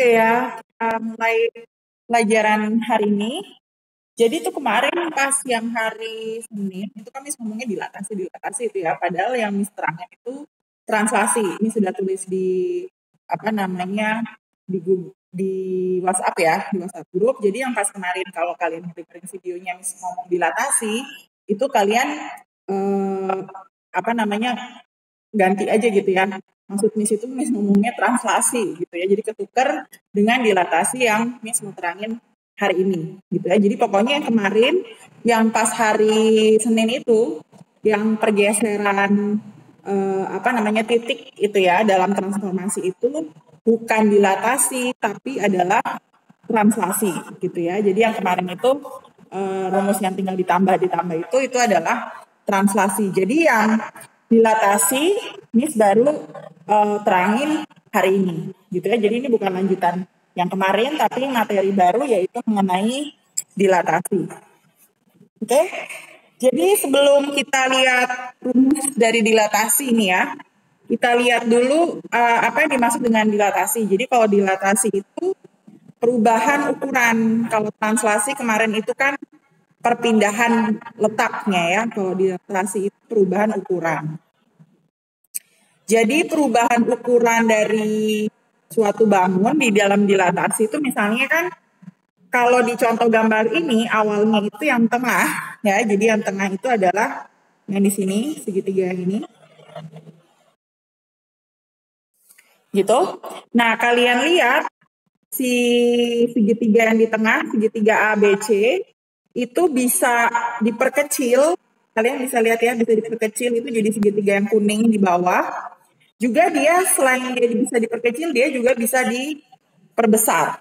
Oke ya, kita mulai pelajaran hari ini. Jadi itu kemarin pas yang hari Senin, itu kami ngomongnya dilatasi, dilatasi itu ya. Padahal yang Miss terangnya itu translasi. Ini sudah tulis di apa namanya di Google, di WhatsApp ya, di WhatsApp grup. Jadi yang pas kemarin kalau kalian dengerin videonya Miss ngomong dilatasi, itu kalian eh, apa namanya ganti aja gitu ya. Maksud Miss itu Miss ngomongnya translasi gitu ya. Jadi ketuker dengan dilatasi yang Miss mau terangin hari ini gitu ya. Jadi pokoknya yang kemarin yang pas hari Senin itu yang pergeseran eh, apa namanya titik itu ya dalam transformasi itu bukan dilatasi tapi adalah translasi gitu ya. Jadi yang kemarin itu eh, rumus yang tinggal ditambah ditambah itu itu adalah translasi. Jadi yang dilatasi Miss baru eh, terangin hari ini gitu ya. Jadi ini bukan lanjutan yang kemarin tapi materi baru yaitu mengenai dilatasi. Oke. Jadi sebelum kita lihat rumus dari dilatasi ini ya, kita lihat dulu uh, apa yang dimaksud dengan dilatasi. Jadi kalau dilatasi itu perubahan ukuran. Kalau translasi kemarin itu kan perpindahan letaknya ya. Kalau dilatasi itu perubahan ukuran. Jadi perubahan ukuran dari suatu bangun di dalam dilatasi itu misalnya kan kalau di contoh gambar ini awalnya itu yang tengah ya jadi yang tengah itu adalah yang di sini segitiga ini gitu nah kalian lihat si segitiga yang di tengah segitiga ABC itu bisa diperkecil kalian bisa lihat ya bisa diperkecil itu jadi segitiga yang kuning di bawah juga dia selain dia bisa diperkecil, dia juga bisa diperbesar.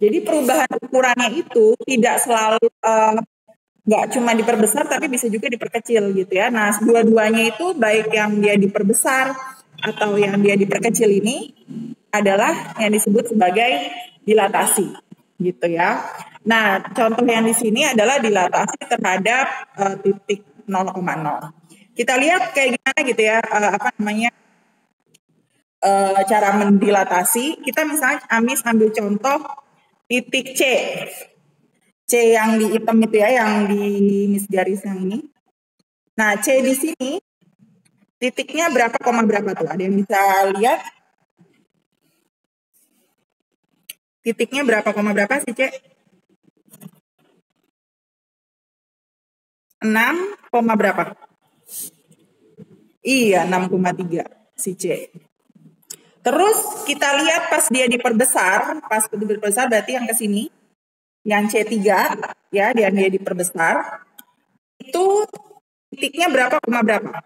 Jadi perubahan ukurannya itu tidak selalu uh, nggak cuma diperbesar tapi bisa juga diperkecil gitu ya. Nah, dua-duanya itu baik yang dia diperbesar atau yang dia diperkecil ini adalah yang disebut sebagai dilatasi gitu ya. Nah, contoh yang di sini adalah dilatasi terhadap uh, titik 0,0. Kita lihat kayak gimana gitu ya, uh, apa namanya uh, cara mendilatasi, kita misalnya Amis ambil contoh titik C. C yang di hitam itu ya, yang di mis garis yang ini. Nah, C di sini titiknya berapa koma berapa tuh? Ada yang bisa lihat? Titiknya berapa koma berapa sih, C? 6, koma berapa? Iya, 6,3 si C. Terus kita lihat pas dia diperbesar, pas diperbesar berarti yang ke sini, yang C3 ya, dia dia diperbesar. Itu titiknya berapa koma berapa?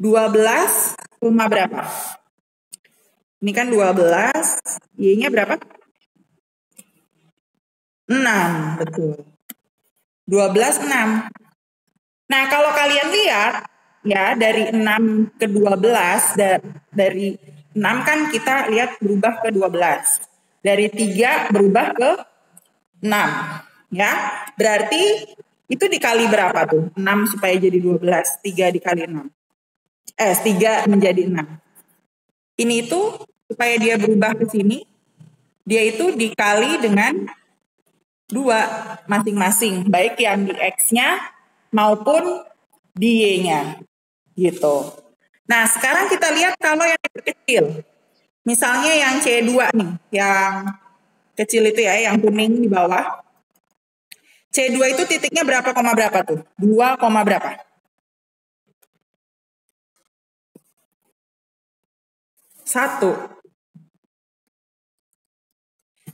12 koma berapa? Ini kan 12, Y-nya berapa? 6, betul. 12 6. Nah, kalau kalian lihat ya dari 6 ke 12 dari 6 kan kita lihat berubah ke 12. Dari 3 berubah ke 6. Ya, berarti itu dikali berapa tuh? 6 supaya jadi 12. 3 dikali 6. Eh, 3 menjadi 6. Ini itu supaya dia berubah ke sini, dia itu dikali dengan dua masing-masing, baik yang di X-nya maupun di Y-nya. Gitu. Nah, sekarang kita lihat kalau yang kecil. Misalnya yang C2 nih, yang kecil itu ya, yang kuning di bawah. C2 itu titiknya berapa koma berapa tuh? 2 koma berapa? Satu.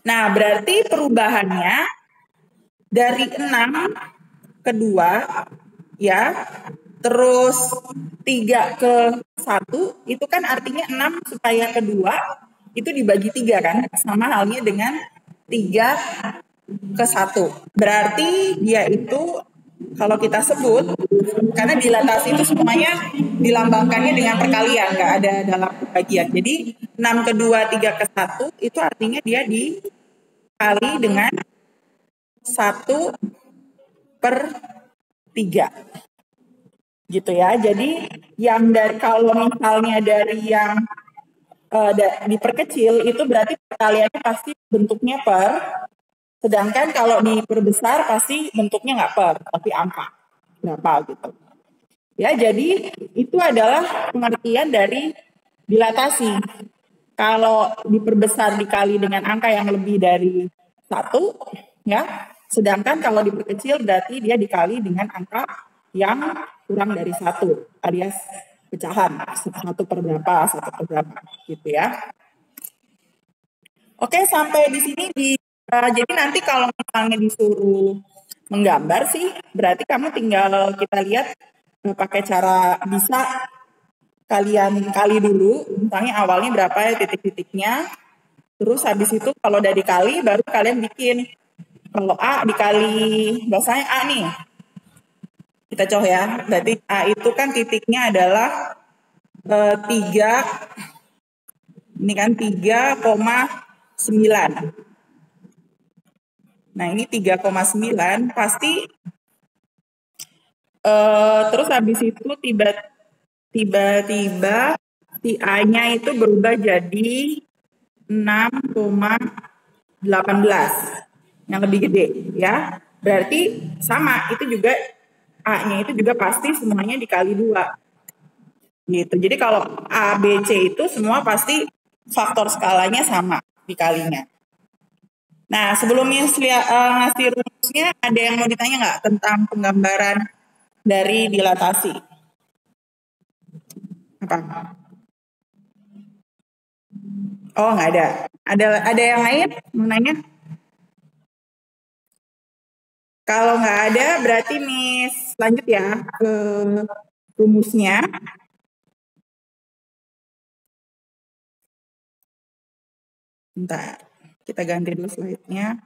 Nah, berarti perubahannya dari 6 ke 2 ya terus tiga ke satu itu kan artinya enam supaya kedua itu dibagi tiga kan sama halnya dengan tiga ke satu. Berarti dia itu kalau kita sebut karena dilatasi itu semuanya dilambangkannya dengan perkalian nggak ada dalam bagian. Jadi enam ke dua tiga ke satu itu artinya dia dikali dengan satu per tiga gitu ya. Jadi yang dari kalau misalnya dari yang uh, da, diperkecil itu berarti perkaliannya pasti bentuknya per, sedangkan kalau diperbesar pasti bentuknya nggak per, tapi angka berapa gitu. Ya, jadi itu adalah pengertian dari dilatasi. Kalau diperbesar dikali dengan angka yang lebih dari satu, ya, sedangkan kalau diperkecil berarti dia dikali dengan angka yang kurang dari satu, alias pecahan satu per berapa, satu per berapa, gitu ya. Oke, sampai di sini di uh, jadi nanti kalau misalnya disuruh menggambar sih, berarti kamu tinggal kita lihat uh, pakai cara bisa kalian kali dulu, misalnya awalnya berapa ya titik-titiknya, terus habis itu kalau udah dikali baru kalian bikin kalau A dikali biasanya A nih. Kita coba ya. Berarti A itu kan titiknya adalah uh, 3 ini kan 3,9 nah ini 3,9 pasti uh, terus habis itu tiba tiba-tiba si A-nya itu berubah jadi 6,18 yang lebih gede ya. Berarti sama itu juga A-nya itu juga pasti semuanya dikali dua. Gitu. Jadi kalau A, B, C itu semua pasti faktor skalanya sama dikalinya. Nah, sebelumnya uh, ngasih rumusnya, ada yang mau ditanya nggak tentang penggambaran dari dilatasi? Apa? Oh, nggak ada. Ada ada yang lain mau nanya? Kalau nggak ada, berarti Miss lanjut ya ke rumusnya. Bentar, kita ganti dulu slide-nya.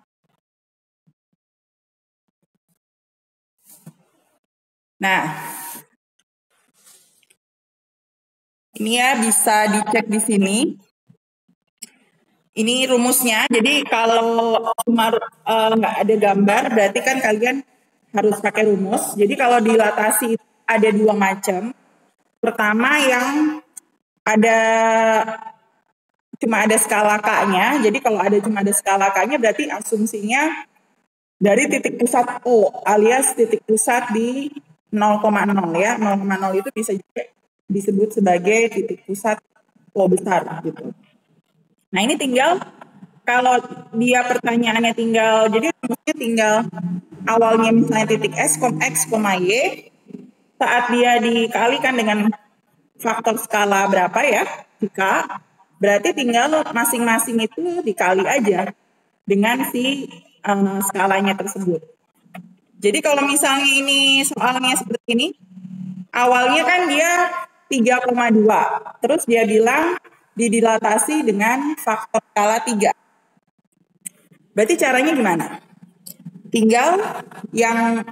Nah, ini ya bisa dicek di sini. Ini rumusnya. Jadi kalau cuma eh, nggak uh, ada gambar, berarti kan kalian harus pakai rumus. Jadi kalau dilatasi ada dua macam. Pertama yang ada cuma ada skala K-nya. Jadi kalau ada cuma ada skala K-nya berarti asumsinya dari titik pusat O alias titik pusat di 0,0 ya. 0,0 itu bisa juga disebut sebagai titik pusat O besar gitu. Nah ini tinggal kalau dia pertanyaannya tinggal jadi rumusnya tinggal awalnya misalnya titik s, x, y saat dia dikalikan dengan faktor skala berapa ya jika berarti tinggal masing-masing itu dikali aja dengan si um, skalanya tersebut. Jadi kalau misalnya ini soalnya seperti ini, awalnya kan dia 3,2. Terus dia bilang didilatasi dengan faktor skala 3. Berarti caranya gimana? Tinggal yang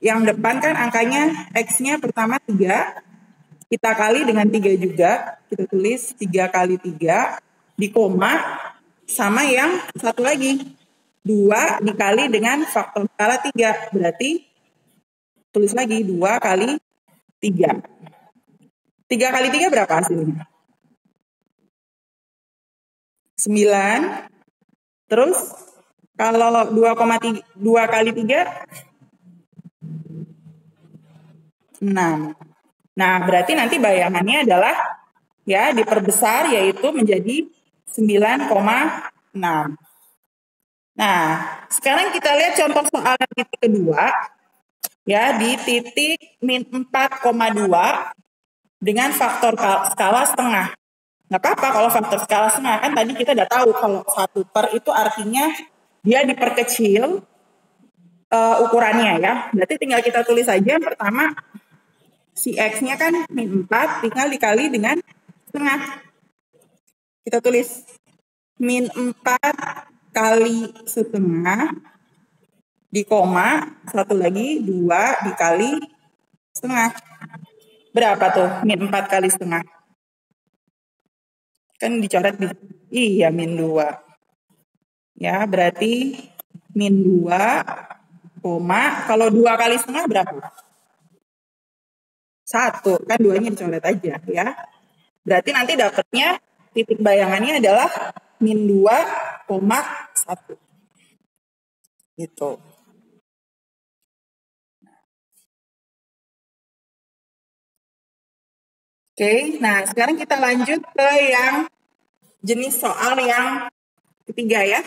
yang depan kan angkanya X-nya pertama 3, kita kali dengan 3 juga, kita tulis 3 kali 3, di koma, sama yang satu lagi, 2 dikali dengan faktor skala 3, berarti tulis lagi 2 kali 3. 3 kali 3 berapa hasilnya? 9. Terus kalau 2,3 2 kali 3 6. Nah, berarti nanti bayangannya adalah ya diperbesar yaitu menjadi 9,6. Nah, sekarang kita lihat contoh soal titik kedua ya di titik min 4,2 dengan faktor skala setengah. Nggak apa-apa kalau faktor skala setengah kan tadi kita udah tahu kalau satu per itu artinya dia diperkecil uh, ukurannya ya. Berarti tinggal kita tulis saja yang pertama si x-nya kan min 4 tinggal dikali dengan setengah. Kita tulis min 4 kali setengah di koma satu lagi dua dikali setengah Berapa tuh min 4 kali setengah? Kan dicoret di iya min 2. Ya, berarti min 2 koma kalau 2 kali setengah berapa? Satu, kan duanya dicoret aja ya. Berarti nanti dapatnya titik bayangannya adalah min 2,1. Gitu. Oke, nah sekarang kita lanjut ke yang jenis soal yang ketiga ya.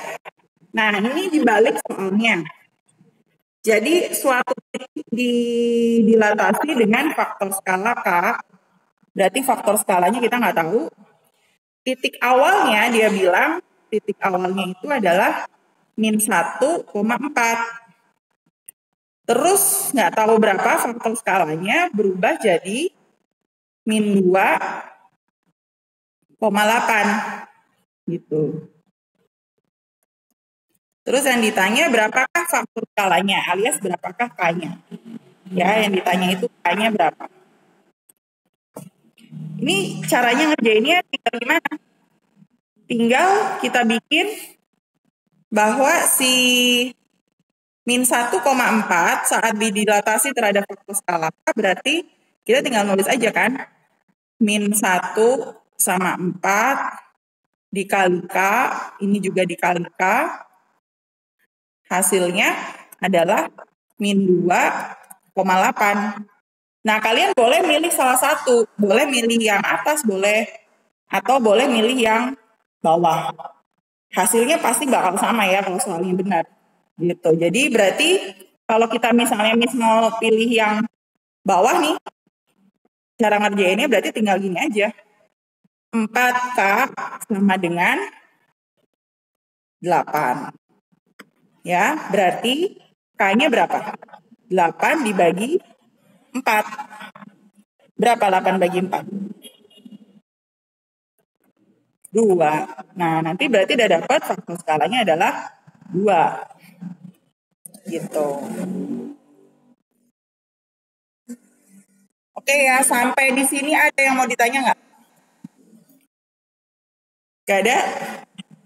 Nah, ini dibalik soalnya. Jadi suatu titik di, dilatasi dengan faktor skala K, berarti faktor skalanya kita nggak tahu. Titik awalnya dia bilang, titik awalnya itu adalah min 1,4. Terus nggak tahu berapa faktor skalanya berubah jadi min 2,8 gitu. Terus yang ditanya berapakah faktor skalanya alias berapakah k-nya. Ya, yang ditanya itu k-nya berapa. Ini caranya ngerjainnya tinggal gimana? Tinggal kita bikin bahwa si min 1,4 saat didilatasi terhadap faktor skala berarti kita tinggal nulis aja kan min 1 sama 4 dikali K, ini juga dikali K, hasilnya adalah min 2,8. Nah, kalian boleh milih salah satu. Boleh milih yang atas, boleh. Atau boleh milih yang bawah. Hasilnya pasti bakal sama ya kalau soalnya benar. Gitu. Jadi berarti kalau kita misalnya mis mau pilih yang bawah nih, cara ngerjainnya berarti tinggal gini aja. 4K sama dengan 8. Ya, berarti K-nya berapa? 8 dibagi 4. Berapa 8 bagi 4? 2. Nah, nanti berarti udah dapat faktor skalanya adalah 2. Gitu. Oke ya, sampai di sini ada yang mau ditanya nggak? Gak ada?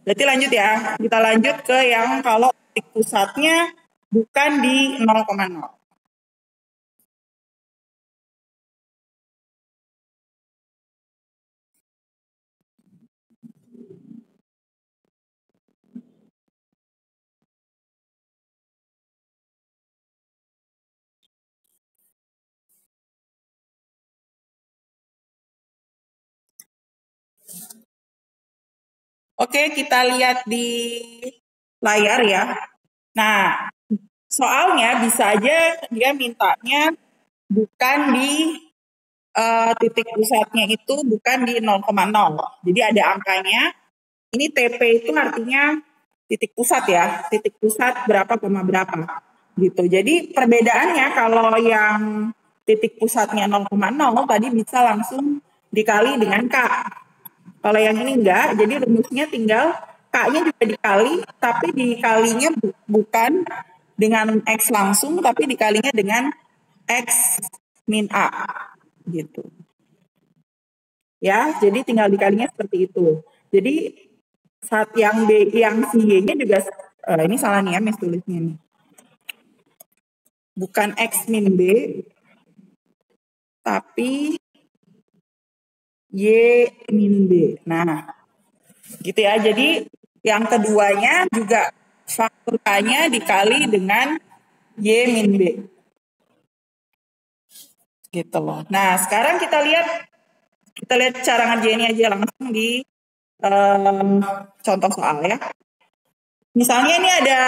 Berarti lanjut ya. Kita lanjut ke yang kalau titik pusatnya bukan di 0,0. Oke, kita lihat di layar ya. Nah, soalnya bisa aja dia mintanya bukan di uh, titik pusatnya itu bukan di 0,0. Jadi ada angkanya. Ini TP itu artinya titik pusat ya, titik pusat berapa koma berapa gitu. Jadi perbedaannya kalau yang titik pusatnya 0,0 tadi bisa langsung dikali dengan K. Kalau yang ini enggak, jadi rumusnya tinggal K-nya juga dikali, tapi dikalinya bu bukan dengan X langsung, tapi dikalinya dengan X min A. Gitu. Ya, jadi tinggal dikalinya seperti itu. Jadi saat yang B, yang si Y-nya juga, uh, ini salah nih ya, mis tulisnya nih. Bukan X min B, tapi Y min B. Nah, gitu ya. Jadi yang keduanya juga faktor dikali dengan Y min B. Gitu loh. Nah, sekarang kita lihat kita lihat cara ngerjainnya aja langsung di um, contoh soal ya. Misalnya ini ada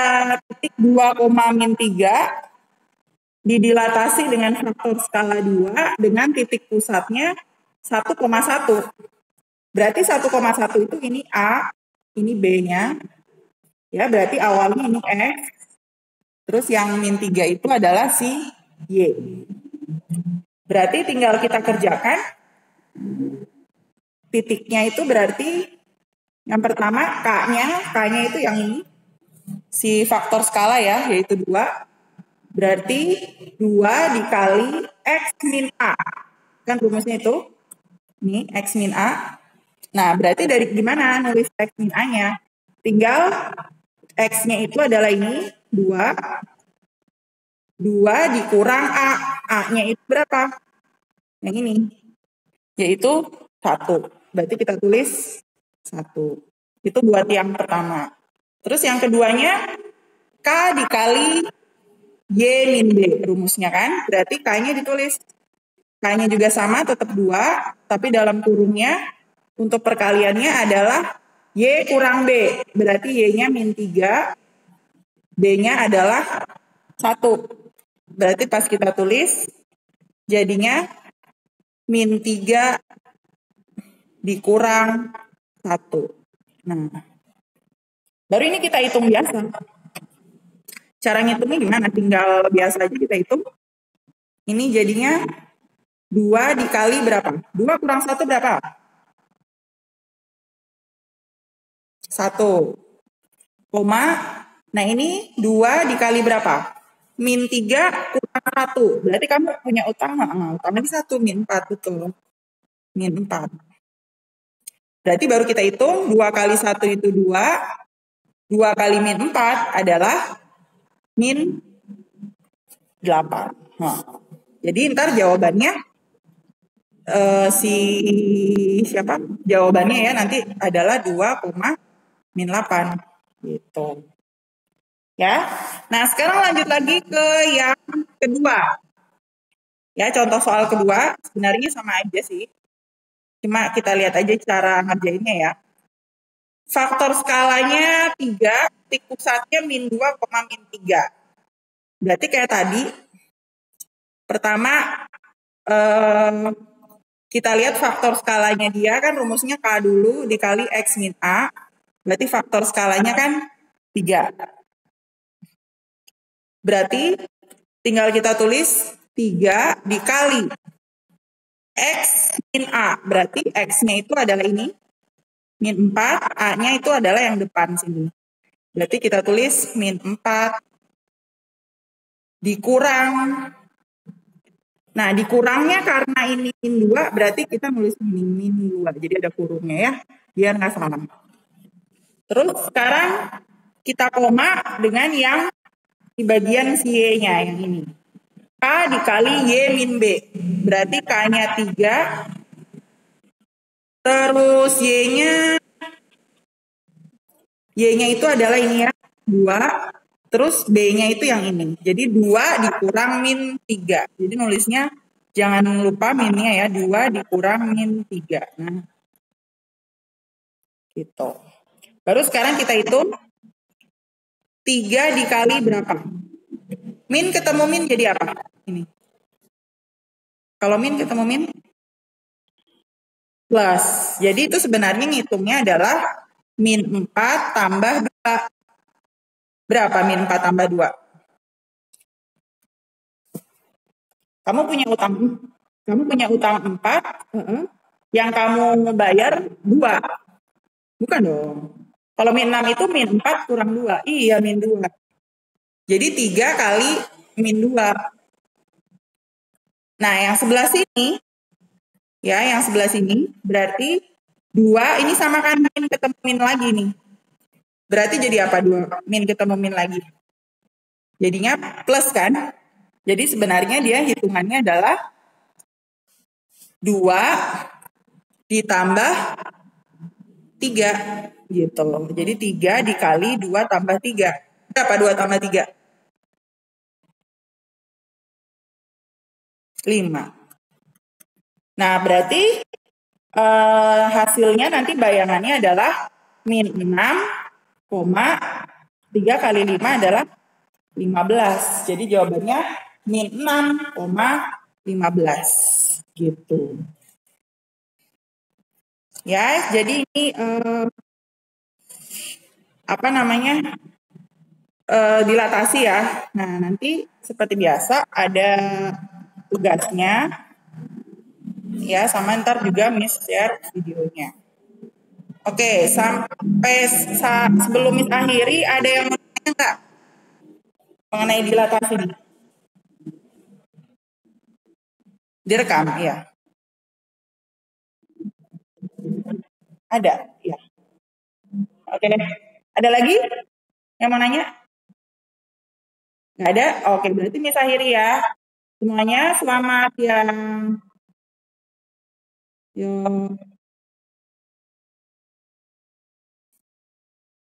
titik 2, min 3 didilatasi dengan faktor skala 2 dengan titik pusatnya 1,1. Berarti 1,1 itu ini A, ini B-nya. Ya, berarti awalnya ini X. Terus yang min 3 itu adalah si Y. Berarti tinggal kita kerjakan. Titiknya itu berarti yang pertama K-nya, K-nya itu yang ini. Si faktor skala ya, yaitu 2. Berarti 2 dikali X min A. Kan rumusnya itu ini X min A. Nah, berarti dari gimana nulis X min A-nya? Tinggal X-nya itu adalah ini, 2. 2 dikurang A. A-nya itu berapa? Yang ini. Yaitu 1. Berarti kita tulis 1. Itu buat yang pertama. Terus yang keduanya, K dikali Y min B rumusnya kan. Berarti K-nya ditulis. K-nya juga sama, tetap 2. Tapi dalam kurungnya, untuk perkaliannya adalah Y kurang B. Berarti Y-nya min 3. B-nya adalah 1. Berarti pas kita tulis, jadinya min 3 dikurang 1. Nah, baru ini kita hitung biasa. Cara ngitungnya gimana? Tinggal biasa aja kita hitung. Ini jadinya 2 dikali berapa? 2 kurang 1 berapa? 1. Koma. Nah ini 2 dikali berapa? Min 3 kurang 1. Berarti kamu punya utang. Nah, utang ini 1 min 4 betul. Min 4. Berarti baru kita hitung 2 kali 1 itu 2. 2 kali min 4 adalah min 8. Nah, jadi ntar jawabannya uh, si siapa? Jawabannya ya nanti adalah 2, min 8 gitu. Ya. Nah, sekarang lanjut lagi ke yang kedua. Ya, contoh soal kedua sebenarnya sama aja sih. Cuma kita lihat aja cara ngerjainnya ya. Faktor skalanya 3, titik pusatnya min 2, min 3. Berarti kayak tadi, pertama eh, kita lihat faktor skalanya dia kan rumusnya K dulu dikali X min A. Berarti faktor skalanya kan 3. Berarti tinggal kita tulis 3 dikali X min A. Berarti X-nya itu adalah ini. Min 4, A-nya itu adalah yang depan sini. Berarti kita tulis min 4 dikurang. Nah, dikurangnya karena ini min 2, berarti kita nulis min, min 2. Jadi ada kurungnya ya, biar nggak salah. Terus sekarang kita koma dengan yang di bagian si Y-nya yang ini. K dikali Y min B. Berarti K-nya 3. Terus Y-nya Y-nya itu adalah ini ya, 2. Terus B-nya itu yang ini. Jadi 2 dikurang min 3. Jadi nulisnya jangan lupa minnya ya, 2 dikurang min 3. Nah, gitu. Baru sekarang kita hitung 3 dikali berapa? Min ketemu min jadi apa? Ini. Kalau min ketemu min plus. Jadi itu sebenarnya ngitungnya adalah min 4 tambah 2. Berapa min 4 tambah 2? Kamu punya utang kamu punya utang 4, uh -uh. yang kamu bayar 2. Bukan dong. Kalau min 6 itu min 4 kurang 2. Iya, min 2. Jadi 3 kali min 2. Nah, yang sebelah sini, ya, yang sebelah sini, berarti 2 ini sama kan min ketemu min lagi nih. Berarti jadi apa 2 min ketemu min lagi? Jadinya plus kan? Jadi sebenarnya dia hitungannya adalah 2 ditambah 3 gitu. Jadi 3 dikali 2 tambah 3. Berapa 2 tambah 3? 5. Nah, berarti uh, hasilnya nanti bayangannya adalah min 6, 3 kali 5 adalah 15. Jadi jawabannya min 6, 15. Gitu. Ya, jadi ini uh, apa namanya uh, dilatasi ya. Nah nanti seperti biasa ada tugasnya ya sama ntar juga Miss share videonya. Oke sampai sa sebelum akhiri ada yang mau tanya nggak mengenai dilatasi? Direkam ya. Ada ya. Oke. Ada lagi yang mau nanya? Nggak ada? Oke, berarti Miss akhiri ya. Semuanya selamat yang... Yo.